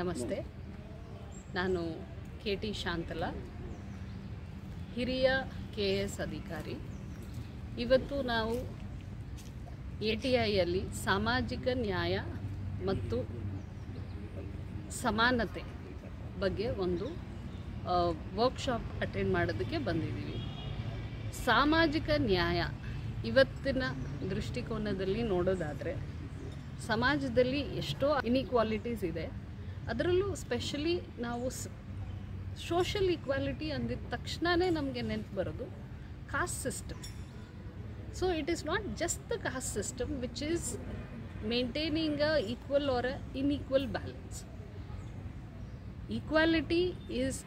ನಮಸ್ತೆ. ನಾನು K T Shantala, ಹಿರಿಯ ಕೆ ಎಸ್ ಅಧಿಕಾರಿ. ಇವತ್ತು ನಾವು ಎ ಟಿ ಐಯಲ್ಲಿ ಸಾಮಾಜಿಕ ನ್ಯಾಯ ಮತ್ತು ಸಮಾನತೆ ಬಗ್ಗೆ ಒಂದು ವರ್ಕ್ಶಾಪ್ ಅಟೆಂಡ್ ಮಾಡೋದಕ್ಕೆ ಬಂದಿದ್ದೀವಿ. ಸಾಮಾಜಿಕ ನ್ಯಾಯ ಇವತ್ತಿನ ದೃಷ್ಟಿಕೋನದಲ್ಲಿ ನೋಡೋದಾದರೆ, ಸಮಾಜದಲ್ಲಿ ಎಷ್ಟೋ ಇನ್ಇಕ್ವಾಲಿಟೀಸ್ ಇದೆ. ಅದರಲ್ಲೂ ಸ್ಪೆಷಲಿ ನಾವು ಸೋಷಲ್ ಈಕ್ವಾಲಿಟಿ ಅಂದಿದ ತಕ್ಷಣವೇ ನಮಗೆ ನೆನಪು ಬರೋದು caste system so it is not just the caste system which is maintaining a equal or a inequal balance equality is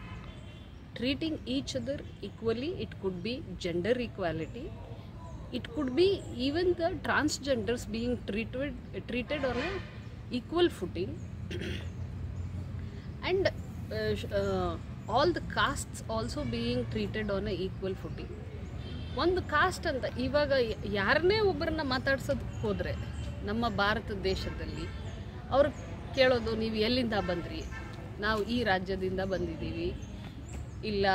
treating each other equally it could be gender equality. It could be even the transgenders being treated treated on a equal footing. And uh, the the castes also being treated on equal footing. ಒಂದು caste ಅಂತ ಇವಾಗ ಯಾರನ್ನೇ ಒಬ್ಬರನ್ನ ಮಾತಾಡ್ಸೋದಕ್ಕೆ ಹೋದರೆ ನಮ್ಮ ಭಾರತ ದೇಶದಲ್ಲಿ ಅವ್ರು ಕೇಳೋದು ನೀವು ಎಲ್ಲಿಂದ ಬಂದ್ರಿ? ನಾವು ಈ ರಾಜ್ಯದಿಂದ ಬಂದಿದ್ದೀವಿ ಇಲ್ಲ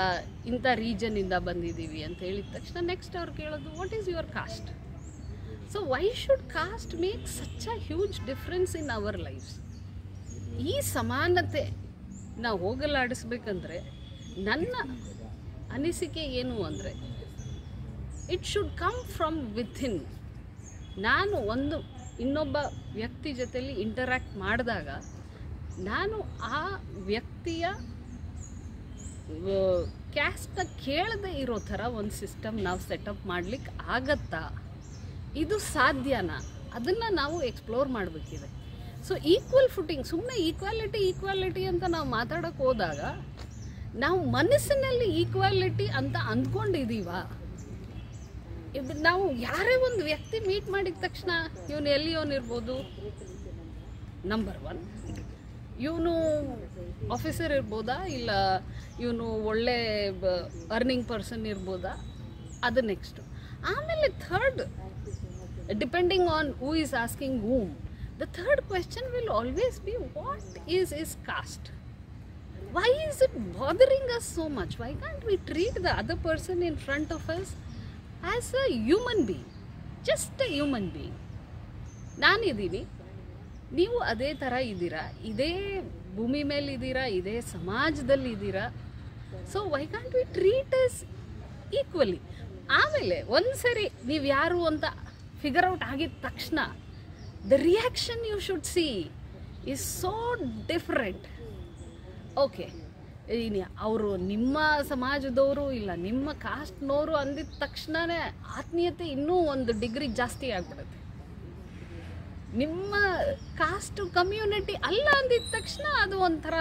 ಇಂಥ ರೀಜನಿಂದ ಬಂದಿದ್ದೀವಿ ಅಂತ ಹೇಳಿದ ತಕ್ಷಣ ನೆಕ್ಸ್ಟ್ ಅವ್ರು ಕೇಳೋದು what is your caste so why should caste make such a huge difference in our lives ಈ ಸಮಾನತೆ ನಾವು ಹೋಗಲಾಡಿಸ್ಬೇಕಂದ್ರೆ ನನ್ನ ಅನಿಸಿಕೆ ಏನು ಅಂದರೆ it should come from within ನಾನು ಒಂದು ಇನ್ನೊಬ್ಬ ವ್ಯಕ್ತಿ ಜೊತೆಲಿ ಇಂಟರ್ಯಾಕ್ಟ್ ಮಾಡಿದಾಗ, ನಾನು ಆ ವ್ಯಕ್ತಿಯ ಕ್ಯಾಸ್ಟ್ನ ಕೇಳದೆ ಇರೋ ಥರ ಒಂದು ಸಿಸ್ಟಮ್ ನಾವು ಸೆಟಪ್ ಮಾಡ್ಲಿಕ್ಕೆ ಆಗತ್ತಾ? ಇದು ಸಾಧ್ಯನಾ? ಅದನ್ನು ನಾವು ಎಕ್ಸ್ಪ್ಲೋರ್ ಮಾಡಬೇಕಿದೆ. ಸೊ ಈಕ್ವಲ್ ಫುಟಿಂಗ್ ಸುಮ್ಮನೆ ಈಕ್ವಾಲಿಟಿ ಈಕ್ವಾಲಿಟಿ ಅಂತ ನಾವು ಮಾತಾಡೋಕೆ ಹೋದಾಗ, ನಾವು ಮನಸ್ಸಿನಲ್ಲಿ ಈಕ್ವಾಲಿಟಿ ಅಂತ ಅಂದ್ಕೊಂಡಿದ್ದೀವ ನಾವು ಯಾರೇ ಒಂದು ವ್ಯಕ್ತಿ ಮೀಟ್ ಮಾಡಿದ ತಕ್ಷಣ ಇವನು ಎಲ್ಲಿಯೋನಿರ್ಬೋದು ನಂಬರ್ ಒನ್ ಇವನು ಆಫೀಸರ್ ಇರ್ಬೋದಾ? ಇಲ್ಲ ಇವನು ಒಳ್ಳೆ ಅರ್ನಿಂಗ್ ಪರ್ಸನ್ ಇರ್ಬೋದಾ? ಅದು ನೆಕ್ಸ್ಟು ಆಮೇಲೆ third depending on who is asking whom the third question will always be what is his caste why is it bothering us so much? Why can't we treat the other person in front of us as a human being? Just a human being. ನಾನಿದ್ದೀನಿ ನೀವು ಅದೇ ಥರ ಇದ್ದೀರಾ ಇದೇ ಭೂಮಿ ಮೇಲೆ ಇದ್ದೀರಾ ಇದೇ ಸಮಾಜದಲ್ಲಿ ಇದ್ದೀರಾ so why can't we treat us equally ಆಮೇಲೆ ಒಂದು ಸರಿ ನೀವು ಯಾರು ಅಂತ ಫಿಗರ್ ಔಟ್ ಆಗಿದ ತಕ್ಷಣ the reaction you should see is so different. Okay ಇನ್ನು ಅವರು ನಿಮ್ಮ ಸಮಾಜದವರು ಇಲ್ಲ, ನಿಮ್ಮ ಕಾಸ್ಟ್ನವರು ಅಂದಿದ ತಕ್ಷಣವೇ ಆತ್ಮೀಯತೆ ಇನ್ನೂ ಒಂದು ಡಿಗ್ರಿ ಜಾಸ್ತಿ ಆಗ್ಬಿಡುತ್ತೆ. ನಿಮ್ಮ ಕಾಸ್ಟು ಕಮ್ಯುನಿಟಿ ಅಲ್ಲ ಅಂದಿದ ತಕ್ಷಣ ಅದು ಒಂಥರ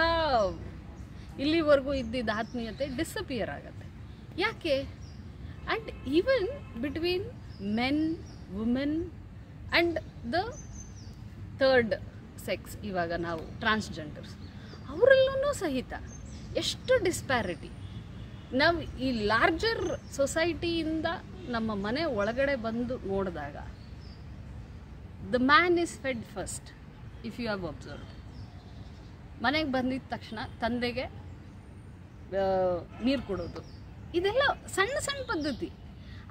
ಇಲ್ಲಿವರೆಗೂ ಇದ್ದಿದ್ದ ಆತ್ಮೀಯತೆ ಡಿಸಪಿಯರ್ ಆಗುತ್ತೆ. ಯಾಕೆ? And even between men women and the third sex ಇವಾಗ ನಾವು ಟ್ರಾನ್ಸ್ಜೆಂಡರ್ಸ್ ಅವರಲ್ಲೂ ಸಹಿತ ಎಷ್ಟು ಡಿಸ್ಪ್ಯಾರಿಟಿ ನಾವು ಈ ಲಾರ್ಜರ್ ಸೊಸೈಟಿಯಿಂದ ನಮ್ಮ ಮನೆ ಒಳಗಡೆ ಬಂದು ನೋಡಿದಾಗ the man is fed first if you have observe ಮನೆಗೆ ಬಂದಿದ್ದ ತಕ್ಷಣ ತಂದೆಗೆ ನೀರು ಕೊಡೋದು. ಇದೆಲ್ಲ ಸಣ್ಣ ಸಣ್ಣ ಪದ್ಧತಿ.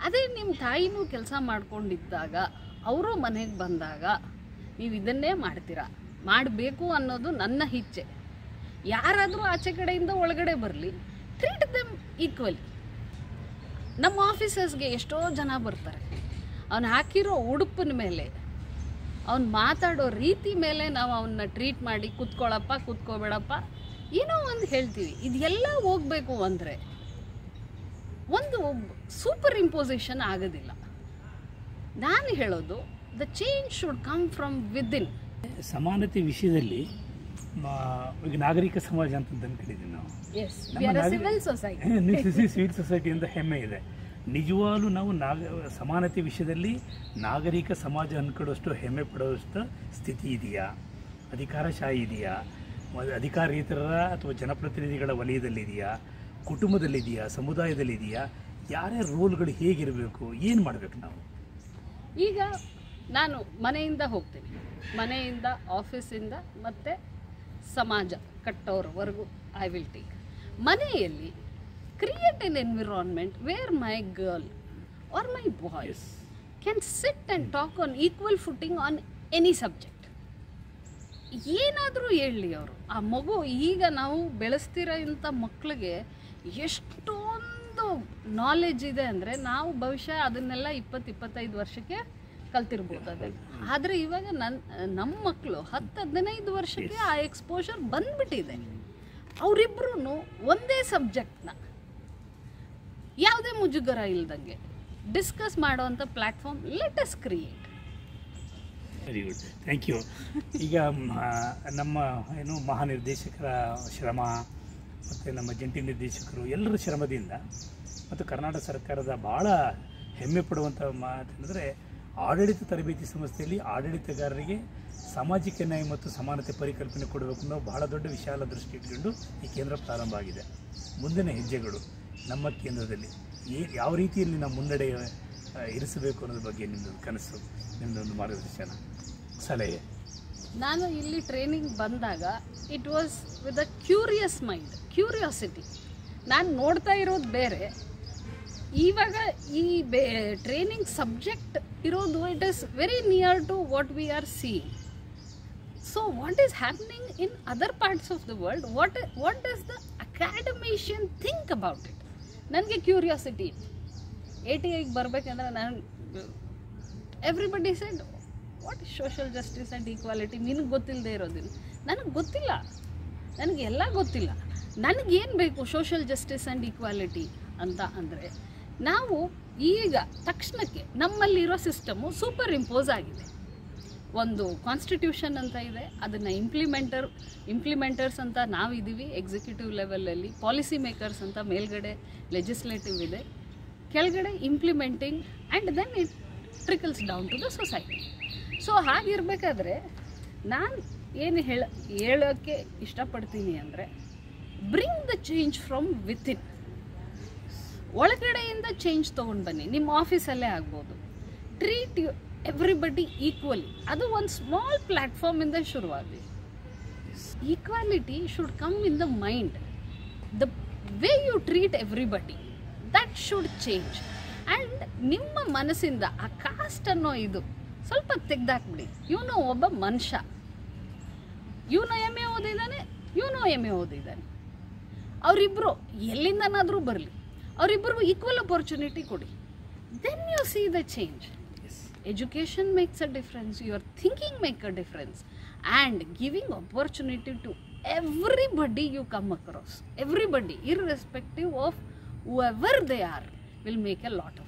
ಅದೇ ನಿಮ್ಮ ತಾಯಿನೂ ಕೆಲಸ ಮಾಡ್ಕೊಂಡಿದ್ದಾಗ, ಅವರು ಮನೆಗೆ ಬಂದಾಗ ನೀವು ಇದನ್ನೇ ಮಾಡ್ತೀರಾ? ಮಾಡಬೇಕು ಅನ್ನೋದು ನನ್ನ ಇಚ್ಛೆ. ಯಾರಾದರೂ ಆಚೆ ಕಡೆಯಿಂದ ಒಳಗಡೆ ಬರಲಿ ಟ್ರೀಟ್ ದೆಮ್ ಈಕ್ವಲಿ ನಮ್ಮ ಆಫೀಸರ್ಸ್ಗೆ ಎಷ್ಟೋ ಜನ ಬರ್ತಾರೆ. ಅವನು ಹಾಕಿರೋ ಉಡುಪಿನ ಮೇಲೆ, ಅವ್ನು ಮಾತಾಡೋ ರೀತಿ ಮೇಲೆ ನಾವು ಅವನ್ನ ಟ್ರೀಟ್ ಮಾಡಿ ಕೂತ್ಕೊಳ್ಳಪ್ಪ ಕೂತ್ಕೋಬೇಡಪ್ಪ. ಏನೋ ಒಂದು ಹೇಳ್ತೀವಿ. ಇದೆಲ್ಲ ಹೋಗಬೇಕು ಅಂದರೆ ಒಂದು ಸೂಪರ್ ಇಂಪೋಸಿಷನ್ ಆಗೋದಿಲ್ಲ. ನಾನು ಹೇಳೋದು the change should come from within ಸಮಾನತೆ ವಿಷಯದಲ್ಲಿ ಈಗ ನಾಗರಿಕ ಸಮಾಜ ಅಂತ ಅಂದ್ಕೊಂಡಿದ್ದೀವಿ ನಾವು. ಸಿವಿಲ್ ಸೊಸೈಟಿ ಅಂತ ಹೆಮ್ಮೆ ಇದೆ. ನಿಜವಾಗ್ಲೂ ನಾವು ನಾಗ ಸಮಾನತೆ ವಿಷಯದಲ್ಲಿ ನಾಗರಿಕ ಸಮಾಜ ಅಂದ್ಕೊಳ್ಳೋಷ್ಟು ಹೆಮ್ಮೆ ಪಡೋಷ್ಟು ಸ್ಥಿತಿ ಇದೆಯಾ? ಅಧಿಕಾರಶಾಹಿ ಇದೆಯಾ? ಅಧಿಕಾರೇತರ ಅಥವಾ ಜನಪ್ರತಿನಿಧಿಗಳ ವಲಯದಲ್ಲಿದೆಯಾ ಕುಟುಂಬದಲ್ಲಿದೆಯಾ ಸಮುದಾಯದಲ್ಲಿದೆಯಾ ಯಾರ್ಯಾರ ರೋಲ್ಗಳು ಹೇಗಿರಬೇಕು? ಏನು ಮಾಡಬೇಕು ನಾವು? ಈಗ ನಾನು ಮನೆಯಿಂದ ಹೋಗ್ತೀನಿ. ಮನೆಯಿಂದ ಆಫೀಸಿಂದ ಮತ್ತು ಸಮಾಜ ಕಟ್ಟೋರವರೆಗೂ ಐ ವಿಲ್ ಟೇಕ್ ಮನೆಯಲ್ಲಿ create an environment where my girl or my boys can sit and talk on equal footing on any subject ಏನಾದರೂ ಹೇಳಲಿ ಅವರು. ಆ ಮಗು ಈಗ ನಾವು ಬೆಳೆಸ್ತಿರೋ ಇಂಥ ಮಕ್ಕಳಿಗೆ ಎಷ್ಟೊಂದು ನಾಲೆಜ್ ಇದೆ ಅಂದರೆ ನಾವು ಭವಿಷ್ಯ ಅದನ್ನೆಲ್ಲ ಇಪ್ಪತ್ತು ಇಪ್ಪತ್ತೈದು ವರ್ಷಕ್ಕೆ ಕಲ್ತಿರ್ಬೋದು ಅದನ್ನು ಆದರೆ ಇವಾಗ ನನ್ನ ನಮ್ಮ ಮಕ್ಕಳು ಹತ್ತು ಹದಿನೈದು ವರ್ಷಕ್ಕೆ ಆ ಎಕ್ಸ್ಪೋಷರ್ ಬಂದ್ಬಿಟ್ಟಿದೆ. ಅವರಿಬ್ರು ಒಂದೇ ಸಬ್ಜೆಕ್ಟ್ನ ಯಾವುದೇ ಮುಜುಗರ ಇಲ್ದಂಗೆ ಡಿಸ್ಕಸ್ ಮಾಡುವಂಥ platform let us create very good thank you ಈಗ ನಮ್ಮ ಏನು ಮಹಾನಿರ್ದೇಶಕರ ಶ್ರಮ ಮತ್ತು ನಮ್ಮ ಜಂಟಿ ನಿರ್ದೇಶಕರು ಎಲ್ಲರ ಶ್ರಮದಿಂದ ಮತ್ತು ಕರ್ನಾಟಕ ಸರ್ಕಾರದ ಭಾಳ ಹೆಮ್ಮೆ ಪಡುವಂಥ ಮಾತಂದರೆ ಆಡಳಿತ ತರಬೇತಿ ಸಂಸ್ಥೆಯಲ್ಲಿ ಆಡಳಿತಗಾರರಿಗೆ ಸಾಮಾಜಿಕ ನ್ಯಾಯ ಮತ್ತು ಸಮಾನತೆ ಪರಿಕಲ್ಪನೆ ಕೊಡಬೇಕು ಅನ್ನೋ ಬಹಳ ದೊಡ್ಡ ವಿಶಾಲ ದೃಷ್ಟಿ ಇಟ್ಕೊಂಡು ಈ ಕೇಂದ್ರ ಪ್ರಾರಂಭ ಆಗಿದೆ. ಮುಂದಿನ ಹೆಜ್ಜೆಗಳು ನಮ್ಮ ಕೇಂದ್ರದಲ್ಲಿ ಯಾವ ರೀತಿಯಲ್ಲಿ ನಾವು ಮುನ್ನಡೆ ಇರಿಸಬೇಕು ಅನ್ನೋದ್ರ ಬಗ್ಗೆ ನಿಮ್ಮದೊಂದು ಕನಸು ನಿಮ್ಮದೊಂದು ಮಾರ್ಗದರ್ಶನ, ಸಲಹೆ? ನಾನು ಇಲ್ಲಿ ಟ್ರೈನಿಂಗ್ ಬಂದಾಗ it was with a curious mind curiosity ನಾನು ನೋಡ್ತಾ ಇರೋದು ಬೇರೆ ಇವಾಗ ಈ ಬೇ ಟ್ರೈನಿಂಗ್ ಸಬ್ಜೆಕ್ಟ್ ಇರೋದು it is very near to what we are see so what is happening in other parts of the world what what is the academician think about it ನನಗೆ curiosity ಇತ್ತು ಎ ಟಿ ಐಗೆ ಬರಬೇಕಂದ್ರೆ ನಾನು everybody said what is social justice and equality ನಿನಗೆ ಗೊತ್ತಿಲ್ಲದೆ ಇರೋದಿಲ್ಲ. ನನಗೆ ಗೊತ್ತಿಲ್ಲ. ನನಗೆ ಎಲ್ಲ ಗೊತ್ತಿಲ್ಲ. ನನಗೇನು ಬೇಕು ಸೋಷಲ್ ಜಸ್ಟಿಸ್ ಆ್ಯಂಡ್ ಈಕ್ವಾಲಿಟಿ ಅಂತ ಅಂದರೆ ನಾವು ಈಗ ತಕ್ಷಣಕ್ಕೆ ನಮ್ಮಲ್ಲಿರೋ ಸಿಸ್ಟಮು ಸೂಪರ್ ಇಂಪೋಸ್ ಆಗಿದೆ. ಒಂದು ಕಾನ್ಸ್ಟಿಟ್ಯೂಷನ್ ಅಂತ ಇದೆ, ಅದನ್ನು ಇಂಪ್ಲಿಮೆಂಟರ್ ಇಂಪ್ಲಿಮೆಂಟರ್ಸ್ ಅಂತ ನಾವಿದ್ದೀವಿ ಎಕ್ಸಿಕ್ಯೂಟಿವ್ ಲೆವೆಲಲ್ಲಿ ಪಾಲಿಸಿ ಮೇಕರ್ಸ್ ಅಂತ ಮೇಲ್ಗಡೆ ಲೆಜಿಸ್ಲೇಟಿವ್ ಇದೆ. ಕೆಳಗಡೆ implementing and then it trickles down to the society so ಹಾಗಿರಬೇಕಾದ್ರೆ ನಾನು ಏನು ಹೇಳ ಹೇಳೋಕ್ಕೆ ಇಷ್ಟಪಡ್ತೀನಿ ಅಂದರೆ bring the change from within ಒಳಗಡೆಯಿಂದ ಚೇಂಜ್ ತೊಗೊಂಡು ಬನ್ನಿ. ನಿಮ್ಮ ಆಫೀಸಲ್ಲೇ ಆಗ್ಬೋದು. ಟ್ರೀಟ್ ಯು ಎವ್ರಿಬಡಿ ಈಕ್ವಲಿ ಅದು ಒಂದು ಸ್ಮಾಲ್ ಪ್ಲ್ಯಾಟ್ಫಾರ್ಮಿಂದ ಶುರುವಾಗಲಿ. Equality should come in the mind the way you treat everybody that should change and ನಿಮ್ಮ ಮನಸ್ಸಿಂದ ಆ ಕಾಸ್ಟ್ ಅನ್ನೋ ಇದು ಸ್ವಲ್ಪ ತೆಗ್ದಾಕ್ಬಿಡಿ. ಇವನು ಒಬ್ಬ ಮನುಷ್ಯ. ಇವನು ಎಂ ಎ ಓದಿದ್ದಾನೆ ಇವನು ಎಂ ಎ ಓದಿದ್ದಾನೆ. ಅವರಿಬ್ಬರು ಎಲ್ಲಿಂದನಾದರೂ ಬರಲಿ. ಅವರಿಬ್ಬರಿಗೂ ಈಕ್ವಲ್ ಅಪರ್ಚುನಿಟಿ ಕೊಡಿ then you see the change education makes a difference your thinking make a difference and giving opportunity to everybody you come across everybody irrespective of whoever they are will make a lot of difference